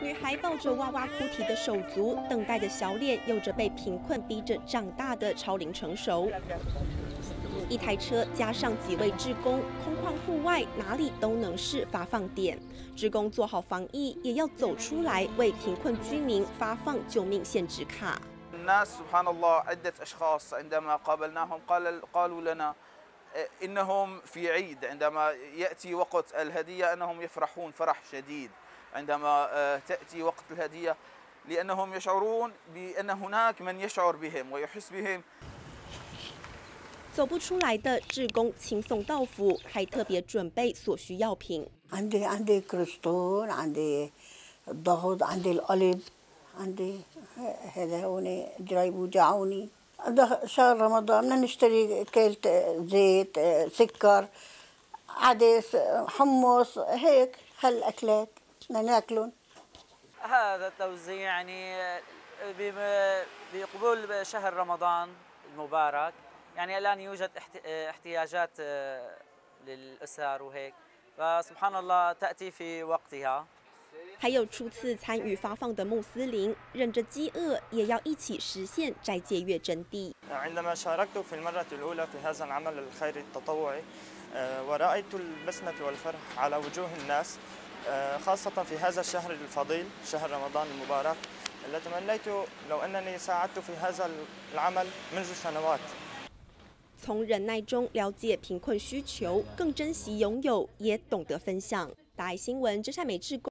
女孩抱着哇哇哭啼的手足，等待的小脸有着被贫困逼着长大的超龄成熟。一台车加上几位职工，空旷户外哪里都能是发放点。职工做好防疫，也要走出来为贫困居民发放救命限值卡。 الناس سبحان الله عدة أشخاص عندما قابلناهم قال قالوا لنا إنهم في عيد عندما يأتي وقت الهدية أنهم يفرحون فرح شديد عندما تأتي وقت الهدية لأنهم يشعرون بأن هناك من يشعر بهم ويحس بهم 走不出来的志工轻送到府，还特别准备所需药品。 عندي عندي كريستول عندي الضغط عندي القلب عندي هذا هون جرايب وجعوني شهر رمضان بدنا نشتري كيلة زيت سكر عدس حمص هيك هالأكلات بدنا ناكلهم هذا التوزيع يعني بقبول شهر رمضان المبارك يعني الآن يوجد احتياجات للأسر وهيك فسبحان الله تأتي في وقتها 还有初次参与发放的穆斯林，忍着饥饿也要一起实现斋戒月真谛。 عندما شاركت في المرة الأولى في هذا العمل الخيري التطوعي ورأيت البسمة والفرح على وجوه الناس خاصة في هذا الشهر الفضيل شهر رمضان المبارك لتمنيت لو أنني ساعدت في هذا العمل منذ سنوات 从忍耐中了解贫困需求，更珍惜拥有，也懂得分享。大爱新闻，真善美智工。